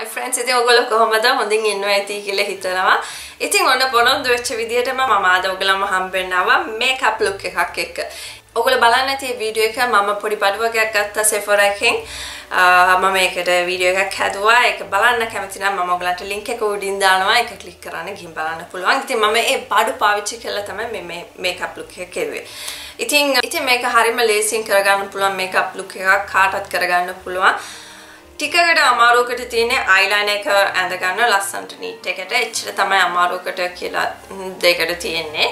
my friends ඉතින් ඔයගොල්ලෝ කොහොමද හොඳින් ඉන්නවා ඇති කියලා හිතනවා. ඉතින් ඔන්න පොරොන්දු වෙච්ච විදිහටම මම අද ඔයගලම හම්බෙන්න ආවා මේකප් ලුක් එකක් එක්ක. ඔයගොල්ලෝ බලන්න ඇති වීඩියෝ එක මම පොඩි පඩුවකයක් ගත්තා Sephora එකෙන්. මම ඒකට වීඩියෝ එකක් හැදුවා. ඒක බලන්න කැමති නම් මම ඔයගලන්ට link එක උඩින් දානවා. ඒක ක්ලික් කරන්න ගිහින් බලන්න පුළුවන්. ඉතින් මම ඒ බඩු පාවිච්චි කළා තමයි මේ මේකප් ලුක් එක කෙරුවේ. ඉතින් ඉතින් මේක හරිම ලේසියෙන් කරගන්න පුළුවන් මේකප් ලුක් එකක් කාටත් කරගන්න පුළුවන්. ටිකකට අමාරුවකට තියෙන අයිලයින එක ඇඳගන්න ලස්සන්ට නීට් එකට. එච්චර තමයි අමාරුවකට කියලා දෙකට තියෙන්නේ.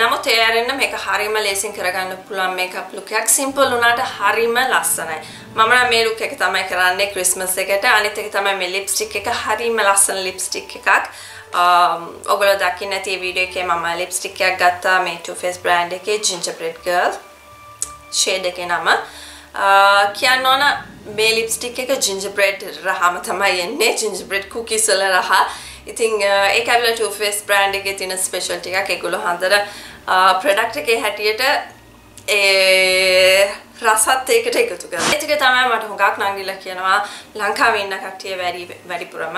නමුත් ඒරෙන්න මේක හරිම ලේසින් කරගන්න පුළුවන් මේකප් ලුක් එකක්. සිම්පල් වුණාට හරිම ලස්සනයි. මම මේ ලුක් එක තමයි කරන්නේ ක්‍රිස්මස් එකට. අනිත් එක තමයි මේ ලිප්ස්ටික් එක. හරිම ලස්සන ලිප්ස්ටික් එකක්. ඔගොල්ලෝ දකින්න නැති වීඩියෝ එකේ මම ලිප්ස්ටික් එකක් ගත්තා. මේ Too Faced brand එකේ Gingerbread Girl. Shade එකේ නම. කියන්න ඕන මේ ලිප්ස්ටික් එක ජින්ජබ්‍රෙඩ් රහම තමයි එන්නේ ජින්ජබ්‍රෙඩ් කුකිස් වල රහ ඉතින් ඒක ඇවිල්ලා Too Faced brand එකේ තියෙන ස්පෙෂල් ටිකක් ඒගොල්ලෝ හන්දර ප්‍රොඩක්ට් එකේ හැටියට ඒ රසත් ඒකට එකතු කරනවා. ඒක තමයි මට හුඟක් නංගිලා කියනවා ලංකාවේ ඉන්න කට්ටිය වැඩි වැඩිපුරම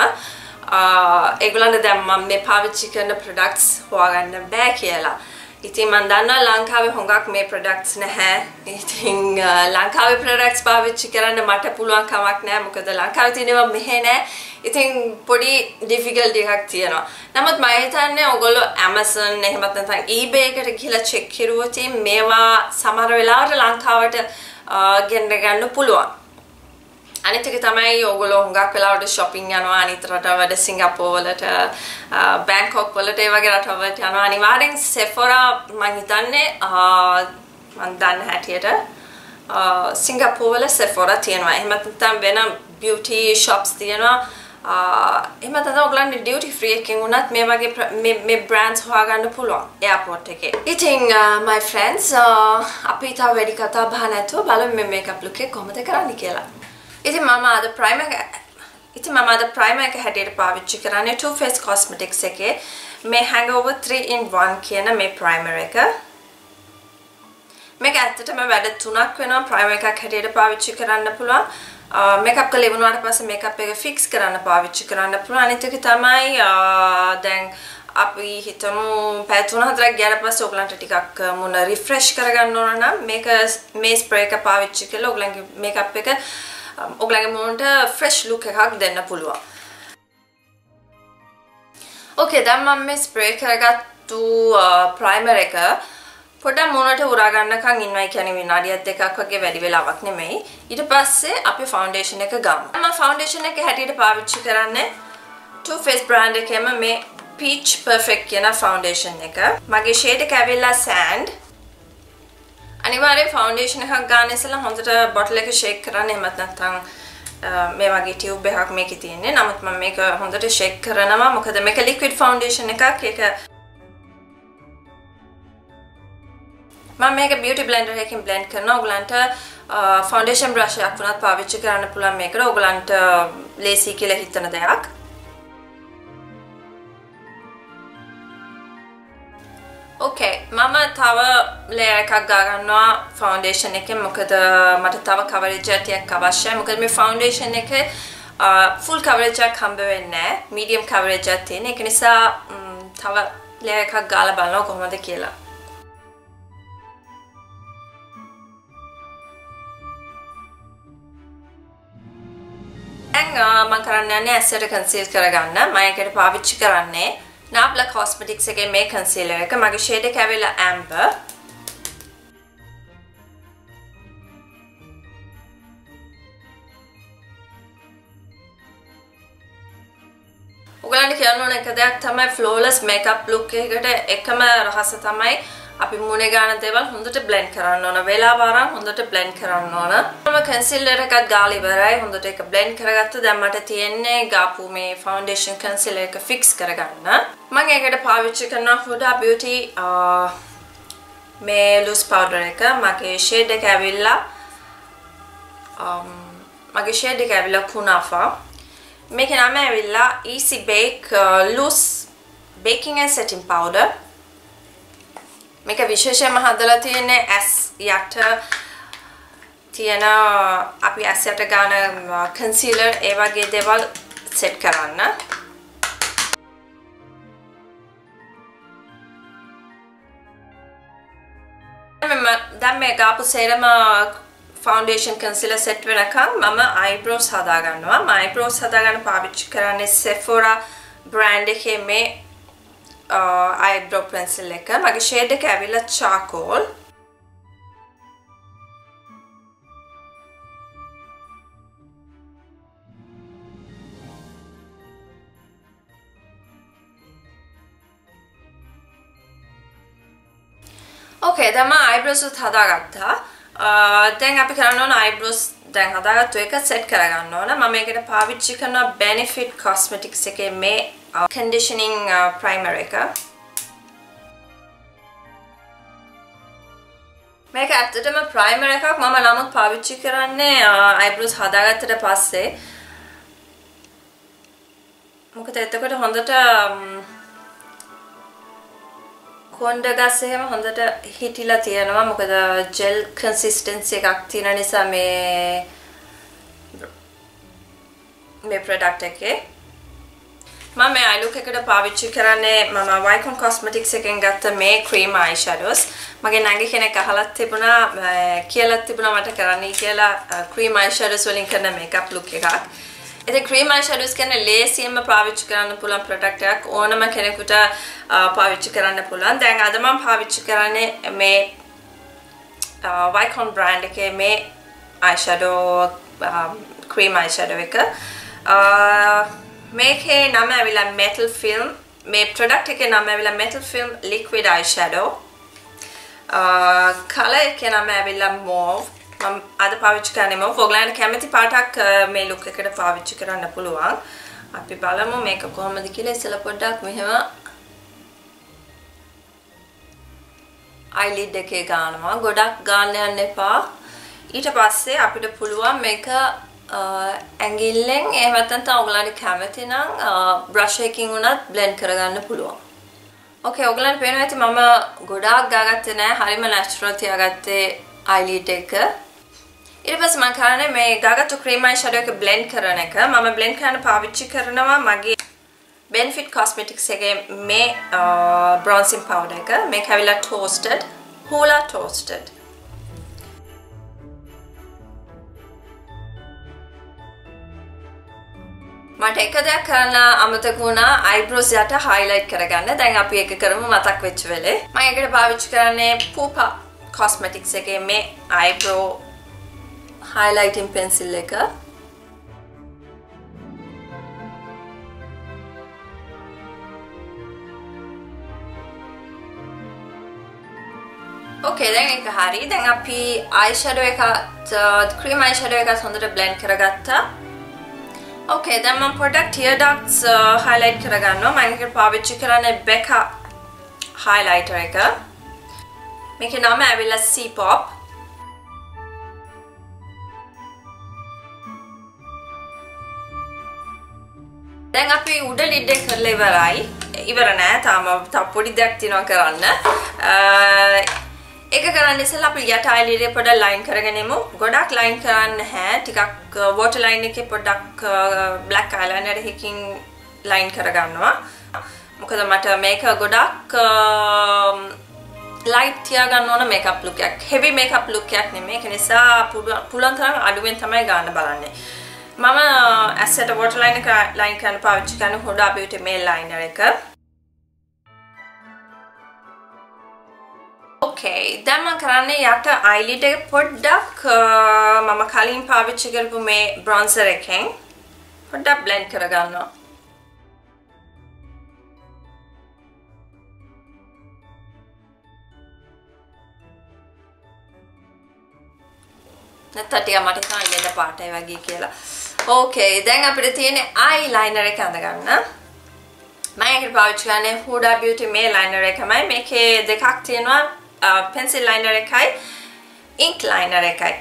ඒගොල්ලන්ට දැන් මම මේ පාවිච්චි කරන ප්‍රොඩක්ට්ස් හොයාගන්න බෑ කියලා. ඉතින් මන් දන්නවා ලංකාවේ හොඟක් මේ ප්‍රොඩක්ට්ස් නැහැ. ඉතින් ලංකාවේ ප්‍රොඩක්ට්ස් පාවිච්චි කරන්න මට පුළුවන් කමක් නැහැ. මොකද ලංකාවේ තියෙනවා මෙහෙ නැහැ. ඉතින් පොඩි ඩිෆිකල්ටි එකක් තියෙනවා. නමුත් මම හිතන්නේ ඔයගොල්ලෝ Amazon එහෙමත් නැත්නම් eBay එකට ගිහලා චෙක් කරුවොත් මේවා සමහර වෙලාවට ලංකාවට ගෙන්න ගන්න පුළුවන්. අනිත් එක තමයි ඕගොල්ලෝ හුඟක් වෙලාවට shopping යනවා අනිත් රටවල සිංගප්පූර් වලට බැංකොක් වලට ඒ වගේ රටවලට යනවා අනිවාර්යෙන් Sephora මම හිතන්නේ මම දන්න හැටියට සිංගප්පූර් වල Sephora තියෙනවා එහෙම නැත්නම් වෙන beauty shops තියෙනවා එහෙම තමයි ඔයගලන්ට ඩියුටි ෆ්‍රී එකකින් උනත් මේ වගේ මේ මේ බ්‍රෑන්ඩ්ස් හොයාගන්න පුළුවන් එයාපෝට් එකේ. ඉතින් my friends අපි තව වැඩි කතා බහ නැතුව බලමු මේ මේකප් ලුක් එක කොහොමද කරන්නේ කියලා. ඉතින් මම අද ප්‍රයිම ඉතින් මම අද ප්‍රයිම එක හැටියට පාවිච්චි කරන්නේ Too Faced Cosmetics එකේ. මේ Hangover 3 in 1 කියන මේ ප්‍රයිමර් එක. මේක ඇත්තටම වැඩ තුනක් වෙනවා ප්‍රයිමර් එකක් හැටියට පාවිච්චි කරන්න පුළුවන්. මේකප් කරලා ඉවරනාට පස්සේ මේකප් එක ෆික්ස් කරන්න පාවිච්චි කරන්න පුළුවන්. අනිත් එක තමයි දැන් අපි හිතමු පැය 3-4ක් ගියාට පස්සේ ඔයගලන්ට ටිකක් මුණ රිෆ්‍රෙෂ් කරගන්න ඕන නම් මේක මේ ස්ප්‍රේ එක පාවිච්චි කළා. ඔයගලන්ගේ මේකප් එක ඔගලගේ මුණට ෆ්‍රෙෂ් ලුක් එකක් දෙන්න පුළුවන්. ඕකේ දැන් මම මේ ස්ප්‍රේ කරගත්තු uh, ප්‍රයිමර් එක පොඩ්ඩක් මුණට උරාගන්නකම් ඉන්නවයි කියන්නේ විනාඩියක් දෙකක් වගේ වැඩි වෙලාවක් නෙමෙයි. ඊට පස්සේ අපි ෆවුන්ඩේෂන් එක ගමු. මම ෆවුන්ඩේෂන් එක හැටියට පාවිච්චි කරන්නේ Too Faced brand එකේම මේ Peach Perfect කියන ෆවුන්ඩේෂන් එක. මගේ ෂේඩ් එක ඇවිල්ලා sand අනිවාර්යෙන් ෆවුන්ඩේෂන් එකක් ගන්න ඉස්සෙල්ලා හොඳට බොටල් එක ෂේක් කරන්න එහෙමත් නැත්නම් මේ වගේ ටියුබ් එකක් මේකේ තියෙන්නේ. නමුත් මම මේක හොඳට ෂේක් කරනවා. මොකද මේක ලික්විඩ් ෆවුන්ඩේෂන් එකක්. ඒක මම මේක බියුටි බ්ලෙන්ඩර් එකකින් බ්ලෙන්ඩ් කරනවා. ඔයගලන්ට ෆවුන්ඩේෂන් බ්‍රෂ් එකක් වුණත් පාවිච්චි කරන්න පුළුවන් මේකට. ඔයගලන්ට ලේසි කියලා හිතන දෙයක්. ඕකේ මම තව ලේයර් එකක් ගන්නවා ෆවුන්ඩේෂන් එකෙන්. මොකද මට තව කවරේජ් එකක් අවශ්‍යයි. මොකද මේ ෆවුන්ඩේෂන් එකේ ෆුල් කවරේජ් එකක් හම්බ වෙන්නේ නැහැ. මීඩියම් කවරේජ් එකක් තියෙන ඒක නිසා තව ලේයර් එකක් ගාලා බලනවා කොහොමද කියලා. දැන් මම කරන්න යන්නේ ඇස්සට කන්සීල් කරගන්න. මම ඒකට පාවිච්චි කරන්නේ Nabla Cosmetics එකේ මේ කන්සීලර් එක මගේ ෂේඩ් එක ඇවිල්ලා Amber. ඔයගලන්ට කියන්න ඕන එක දෙයක් තමයි flawless makeup look එකකට එකම රහස තමයි අපි මුණේ ගන්න දේවල් හොඳට බ්ලෙන්ඩ් කරන්න ඕන. වෙලාව අරන් හොඳට බ්ලෙන්ඩ් කරන්න ඕන. මම කන්සීලර් එකක් ගාලා ඉවරයි. හොඳට ඒක බ්ලෙන්ඩ් කරගත්ත. දැන් මට තියෙන්නේ ගාපු මේ ෆවුන්ඩේෂන් කන්සීලර් එක ෆික්ස් කරගන්න. මම ඒකට පාවිච්චි කරනවා Huda Beauty මේ ලූස් පවුඩර් එක. මගේ ෂේඩ් එක ඇවිල්ලා මගේ ෂේඩ් එක ඇවිල්ලා කුනාෆා. මේකේ නම ඇවිල්ලා Easy Bake Loose Baking and Setting Powder. මේක විශේෂයෙන්ම හදලා තියෙන්නේ ඇස් යට තියෙන අපි ඇස් යට ගන්න කන්සීලර් ඒ වගේ දේවල් සෙට් කරන්න. දැන් මේ ගාපු සේරම ෆවන්ඩේෂන් කන්සිලර් සෙට් වෙනකම් මම අයිබ්‍රෝස් හදාගන්නවා. මම අයිබ්‍රෝස් හදාගන්න පාවිච්චි කරන්නේ Sephora බ්‍රෑන්ඩ් එකේ මේ අයිබ්‍රෝ පෙන්සිල් එක. මගේ ෂේඩ් එක ඇවිල්ලා charcoal. ඕකේ දැන් මම අයිබ්‍රෝස් උත් හදාගත්තා. Uh, දැන් අපි කරන්න ඕන අයිබ්‍රෝස් දැන් හදාගත්තු එක සෙට් කරගන්න ඕන. මම මේකට පාවිච්චි කරනවා Benefit Cosmetics එකේ මේ conditioning primer එක. මේක ඇත්තටම ප්‍රයිමර් එකක්. මම නමුත් පාවිච්චි කරන්නේ අයිබ්‍රෝස් හදාගත්තට පස්සේ. මොකද එතකොට හොඳට කොන්ඩ ගස් එහෙම හොඳට හිටිලා තියෙනවා. මොකද ජෙල් කන්සිස්ටන්සි එකක් තියෙන නිසා මේ මේ ප්‍රොඩක්ට් එකේ මම මේ අයිලුක් එකට පාවිච්චි කරන්නේ මම Wycon Cosmetics එකෙන් ගත්ත මේ ක්‍රීම් අයි ෂැඩෝස් මගේ නැගි කෙනෙක් අහලත් තිබුණා කියලත් තිබුණා මට කරන්නයි කියලා ක්‍රීම් අයි ෂැඩෝස් වලින් කරන මේකප් ලුක් එකක් ඉතින් ක්‍රීම් අයි ෂැඩෝස් කියන්නේ ලේසියෙන්ම පාවිච්චි කරන්න පුළුවන් ප්‍රොඩක්ට් එකක් ඕනම කෙනෙකුට පාවිච්චි කරන්න පුළුවන්. දැන් අද මම පාවිච්චි කරන්නේ මේ Wycon brand එකේ මේ eye shadow cream eye shadow එක. මේකේ නම ඇවිල්ලා metal film. මේ ප්‍රොඩක්ට් එකේ නම ඇවිල්ලා metal film liquid eye shadow. Colour එකේ නම ඇවිල්ලා mauve. මම අද පාවිච්චි කරන්නේ මම ඔයගලන්ට කැමති පාටක් මේ ලුක් එකට පාවිච්චි කරන්න පුළුවන්. අපි බලමු මේක කොහොමද කියලා ඉස්සෙල්ලා පොඩ්ඩක් මෙහෙම අයිලිඩ් එකේ ගන්නවා. ගොඩක් ගන්න යන්න එපා. ඊට පස්සේ අපිට පුළුවන් මේක Uh, ඇඟිල්ලෙන් එහෙම නැත්නම් ඔයගලන්ට කැමති නම් uh, බ්‍රෂ් එකකින් උනත් බ්ලෙන්ඩ් කරගන්න පුළුවන්. ඕකේ ඔයගලන්ට පේනවා ඇති මම ගොඩාක් ගාගත්තේ නැහැ. හරිම නැචරල් තියාගත්තේ අයිලිඩ් එක. ඊට පස්සේ මම කරන්නේ මේ ගාගත්තු ක්‍රීම් අයි ෂැඩෝ එක බ්ලෙන්ඩ් කරන එක. මම බ්ලෙන්ඩ් කරන්න පාවිච්චි කරනවා මගේ Benefit Cosmetics එකේ මේ uh, bronzing powder එක. මේක ඇවිල්ලා toasted, Hoola toasted. මට එක දෙයක් කරන්න අමතක වුණා අයිබ්‍රෝස් යට highlight කරගන්න. දැන් අපි ඒක කරමු මතක් වෙච්ච වෙලේ. මම ඒකට පාවිච්චි කරන්නේ Pupa Cosmetics එකේ මේ eyebrow highlighting pencil එක. ඕකේ දැන් ඒක හරි. දැන් අපි eyeshadow එකත් uh, cream eyeshadow එකත් හොඳට blend කරගත්තා. ඕකේ දැන් මම පොඩ්ඩක් tear ducts highlight කරගන්නවා. මම ඒක පාවිච්චි කරන්නේ Becca highlighter එක. මේකේ නම ඇවිල්ලා C-pop. දැන් අපි උඩ ලිඩ් එක කරලා ඉවරයි. ඉවර නෑ. තාම තව පොඩි දෙයක් තියෙනවා කරන්න. Uh, ඒක කරන්න ඉස්සෙල්ලා අපි යට අයිලයිනර් පොඩ්ඩක් ලයින් කරගෙන එමු. ගොඩක් ලයින් කරන්න නැහැ. ටිකක් වෝටර් ලයින් එකේ පොඩ්ඩක් බ්ලැක් අයිලයිනර් එකකින් ලයින් කරගන්නවා. මොකද මට මේක ගොඩක් ලයිට් තියාගන්න ඕන මේකප් ලුක් එකක්. හෙවි මේකප් ලුක් එකක් නෙමෙයි. ඒක නිසා පුළුවන් තරම් අඩුවෙන් තමයි ගන්න බලන්නේ. මම ඇස්සට වෝටර් ලයින් එක ලයින් කරන්න පාවිච්චි කරන හොඩා බියුටි මේල් ලයිනර් එක. ඕකේ දැන් මම කරන්නේ යට අයිලිඩ් එක පොඩ්ඩක් මම කලින් පාවිච්චි කරපු මේ බ්‍රොන්සර් එකෙන් පොඩ්ඩක් බ්ලෙන්ඩ් කරගන්නවා. නැත්නම් ටික මට හිතෙනවා ඉල්ලෙන්න පාටයි වගේ කියලා. ඕකේ දැන් අපිට තියෙන්නේ අයිලයිනර් එක අඳගන්න. මම ඒකට පාවිච්චි කරන්නේ Huda Beauty මේ ලයිනර් එකමයි. මේකේ දෙකක් තියෙනවා pencil liner එකයි ink liner එකයි.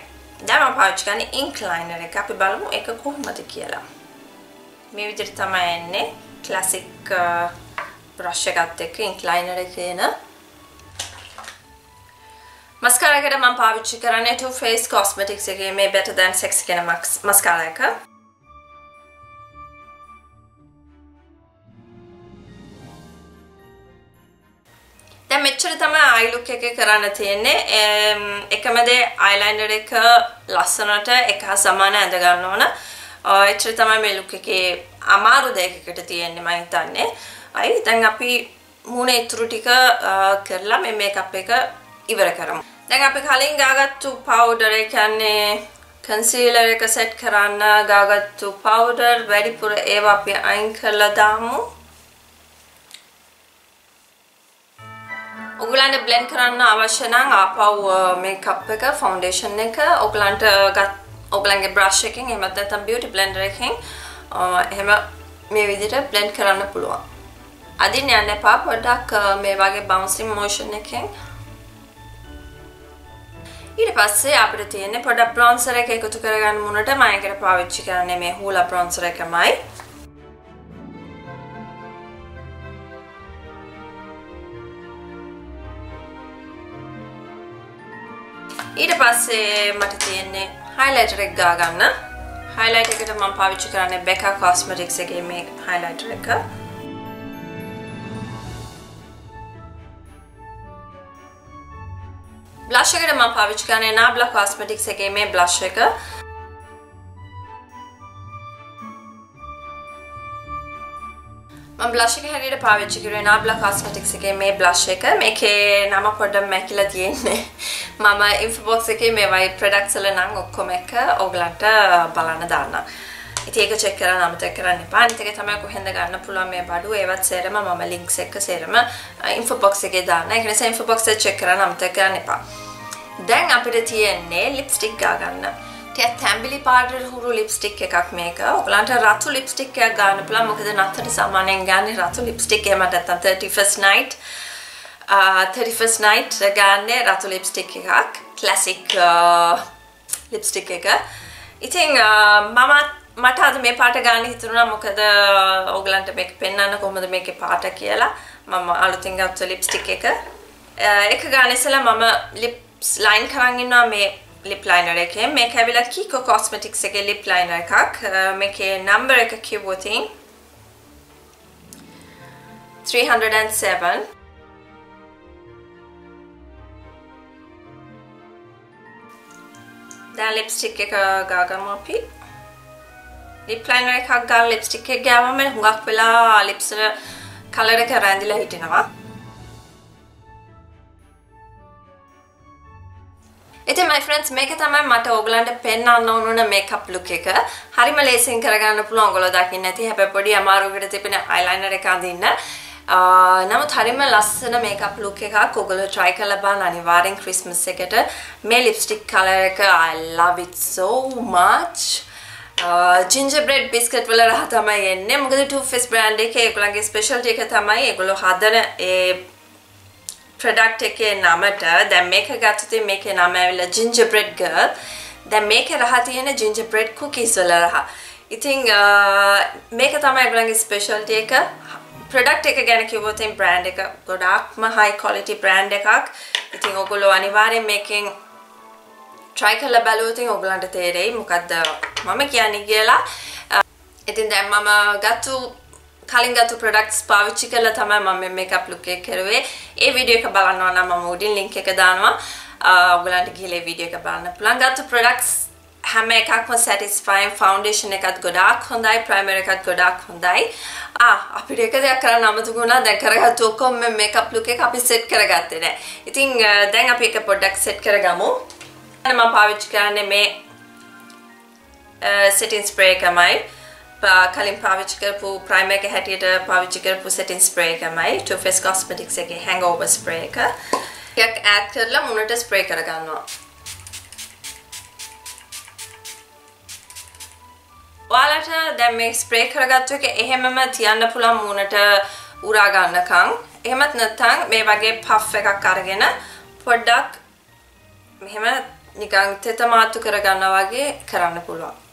දැන් මම පාවිච්චි කරන්නේ ink liner එක. අපි බලමු ඒක කොහොමද කියලා. මේ විදිහට තමයි එන්නේ classic uh, brush එකත් එක්ක ink liner එකේන. මස්කාරා එකට මම පාවිච්චි කරන්නේ Too Faced Cosmetics එකේ මේ Better Than Sex කියන මස්කාරා මෙච්චර තමයි අයි ලුක් එක කරන්න තියෙන්නේ. එකම දේ අයිලයිනර් එක ලස්සනට එක හා සමාන ඇඳ ගන්න ඕන. එච්චර තමයි මේ ලුක් එකේ අමාරු දෙයකට තියෙන්නේ මම හිතන්නේ. අයි දැන් අපි මූණ ඉතුරු ටික කරලා මේ මේකප් එක ඉවර කරමු. දැන් අපි කලින් ගාගත්තු පවුඩර් ඒ කියන්නේ කන්සීලර් එක සෙට් කරන්න ගාගත්තු පවුඩර් වැඩිපුර ඒවා අපි අයින් කරලා දාමු. ඔගලන්ට බ්ලෙන්ඩ් කරන්න අවශ්‍ය නම් ආපහු uh, මේකප් එක ෆවුන්ඩේෂන් එක ඔගලන්ට ඔගලන්ගේ බ්‍රෂ් එකකින් එහෙම නැත්නම් බියුටි බ්ලෙන්ඩර් එකකින් uh, එහෙම මේ විදිහට බ්ලෙන්ඩ් කරන්න පුළුවන්. අදින්න යන්න එපා පොඩ්ඩක් uh, මේ වගේ බවුන්සින් මෝෂන් එකකින් ඊට පස්සේ අපිට තියෙන්නේ පොඩක් බ්‍රොන්සර් එක එකතු කරගන්න මුණට මම ඒකට පාවිච්චි කරන්නේ මේ හූලා බ්‍රොන්සර් එකමයි. ඊට පස්සේ මට තියෙන්නේ හයිලයිටර් එක ගාගන්න. හයිලයිට් එකට මම පාවිච්චි කරන්නේ Becca Cosmetics එකේ මේ හයිලයිටර් එක. බ්ලෂ් එකට මම පාවිච්චි කරන්නේ Nabla Cosmetics එකේ මේ බ්ලෂ් එක. මම බ්ලෂ් එක හැටියට පාවිච්චි කරේ නාබ්ලා කොස්මෙටික්ස් එකේ මේ බ්ලෂ් එක මේකේ නම පොඩ්ඩක් මැකිලා තියෙන්නේ මම ඉන්ෆෝ බොක්ස් එකේ මේවයි ප්‍රොඩක්ට්ස් වල නම් ඔක්කොම එක ඔයගලන්ට බලන්න දාන්න. ඉතින් ඒක චෙක් කරලා අමතක කරන්න එපා. අනිත් එක තමයි කොහෙන්ද ගන්න පුළුවන් මේ බඩු ඒවත් සේරම මම ලින්ක්ස් එක සේරම ඉන්ෆෝ බොක්ස් එකේ දාන්න. ඒක නිසා ඉන්ෆෝ බොක්ස් එක චෙක් කරලා අමතක කරන්න එපා. දැන් අපිට තියෙන්නේ ලිප්ස්ටික් ගාගන්න. ටිකක් තැඹිලි පාටට හුරු ලිප්ස්ටික් එකක් මේක. ඔයගලන්ට රතු ලිප්ස්ටික් එකක් ගන්න පුළුවන්. මොකද නත්තට සාමාන්‍යයෙන් ගන්න රතු ලිප්ස්ටික් එහෙම නැත්නම් 31st night uh, 31st night ගන්න රතු ලිප්ස්ටික් එකක්. classic uh, ලිප්ස්ටික් එක. ඉතින් uh, මම මට අද මේ පාට ගන්න හිතුණා මොකද ඕගලන්ට මේක පෙන්වන්න කොහොමද මේකේ පාට කියලා. මම අලුතින් ගත්ත ලිප්ස්ටික් එක. එක ගන්න ඉස්සලා මම ලිප්ස් ලයින් කරන් ඉන්නවා මේ ලිප් ලයිනර් එකේ මේක ඇවිල්ලා Kiko Cosmetics එකේ ලිප් ලයිනර් එකක් මේකේ නම්බර් එක කිව්වොත් 307 දැන් ලිප්ස්ටික් එක ගාගමු අපි ලිප් ලයිනර් එකක් ගාලා ලිප්ස්ටික් එක ගාවම හුඟක් වෙලා ලිප්ස් වල කලර් එක රැඳිලා හිටිනවා ඉතින් my friends මේක තමයි මට ඕගලන්ට පෙන්වන්න ඕන මේකප් ලුක් එක. හරිම ලේසියෙන් කරගන්න පුළුවන් ඔයගොල්ලෝ දකින්න ඇති. හැබැයි පොඩි අමාරුවකට තිබෙන අයිලයිනර් එක අඳින්න. නමුත් හරිම ලස්සන මේකප් ලුක් එකක් ඔයගොල්ලෝ try කරලා බලන්න අනිවාර්යෙන් ක්‍රිස්මස් එකට. මේ ලිප්ස්ටික් කලර් එක I love it so much. Ginger biscuit වල රහ තමයි එන්නේ. මොකද Too Faced brand එකේ ඒගොල්ලන්ගේ ස්පෙෂල්ටි එක තමයි ඒගොල්ලෝ හදන ඒ ප්‍රඩක්් එකේ නමට දැන් මේක ගත්තති මේක නම ඇවිල්ලා ජින්ජර් බ්‍රෙඩ් ගර්ල් දැන් මේක රහ තියෙන ජින්ජර් බ්‍රෙඩ් කුකීස් වල රහ. ඉතින් මේක තමයි ඒගොල්ලන්ගේ ස්පෙෂල්ටි එක. ප්‍රඩක්් එක ගැන කිව්වොත් බ්‍රෑන්ඩ් එක ගොඩාක්ම හයි කොලිටි බ්‍රෑන්ඩ් එකක්. ඉතින් ඔගොල්ලෝ අනිවාර්යෙන් මේකෙන් try කරලා බලුවොත් ඔයගලන්ට තේරෙයි මොකද්ද මම කියන්නේ කියලා. ඉතින් දැන් මම ගත්තු කලින් ගත්තු ප්‍රොඩක්ට්ස් පාවිච්චි කරලා තමයි මම මේකප් ලුක් එක කරුවේ. ඒ වීඩියෝ එක බලනවා නම් මම උඩින් link එක දානවා. ඔයගලන්ට ගිහලා ඒ වීඩියෝ එක බලන්න පුළුවන්. ගත්තු ප්‍රොඩක්ට්ස් හැම එකක්ම satisfying foundation එකත් ගොඩාක් හොඳයි primer එකත් ගොඩාක් හොඳයි. ආ අපිට එක දෙයක් කරන්න අමතක වුණා. දැන් කරගත්තු ඔක්කොම මේකප් ලුක් එක අපි සෙට් කරගත්තේ නැහැ. ඉතින් දැන් අපි එක පොඩ්ඩක් සෙට් කරගමු. මම පාවිච්චි කරන්නේ මේ setting spray එකමයි. කලින් පාවිච්චි කරපු ප්‍රයිමර් එක හැටියට පාවිච්චි කරපු setting spray එකමයි Too Faced Cosmetics එකේ hangover spray එක. ටිකක් ඈඩ් කරලා මුණට ස්ප්‍රේ කරගන්නවා. ඔයාලට දැන් මේ ස්ප්‍රේ කරගත්තු එක එහෙමම තියන්න පුළුවන් මූණට උරා ගන්නකම්. එහෙමත් නැත්නම් මේ වගේ පෆ් එකක් අරගෙන පොඩ්ඩක් මෙහෙම නිකන් තෙත මාතු කරගන්නවා වගේ කරන්න පුළුවන්.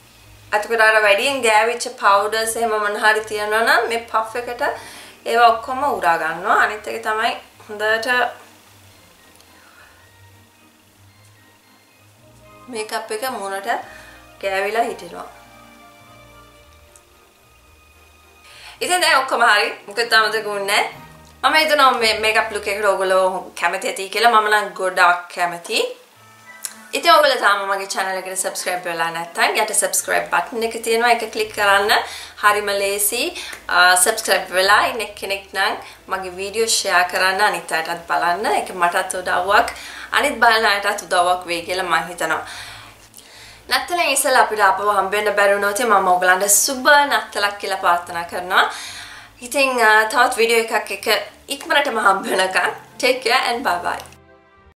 එතකොට අර වැඩියෙන් ගෑවිච්ච පවුඩර්ස් එහෙම මොන හරි තියනවා නම් මේ පෆ් එකට ඒවා ඔක්කොම උරා ගන්නවා. අනිත් එක තමයි හොඳට මේකප් එක මූණට ගෑවිලා හිටිනවා. ඉතින් දැන් ඔක්කොම හරි. මොකද තාමද ගුන්නේ මම හිතනවා මේ මේකප් ලුක් එකට ඔයගොල්ලෝ කැමති ඇති කියලා මම නම් ගොඩක් කැමතියි. ඉතින් ඔයගොල්ලෝ තාම මගේ channel එකට subscribe වෙලා නැත්නම් යට subscribe button එක තියෙනවා ඒක click කරන්න. හරිම ලේසි. subscribe වෙලා ඉන්න කෙනෙක් නම් මගේ වීඩියෝ share කරන්න අනිත් අයටත් බලන්න. ඒක මටත් උදව්වක්. අනිත් බලන අයටත් උදව්වක් වෙයි කියලා මම හිතනවා. නත්තලෙන් ඉස්සෙල්ලා අපිට අපව හම්බෙන්න බැරි වුණොත් මම ඔයගලන්ට සුබ නත්තලක් කියලා ප්‍රාර්ථනා කරනවා. ඉතින් තවත් වීඩියෝ එකක් එක ඉක්මනටම හම්බ වෙනකන් take care and bye bye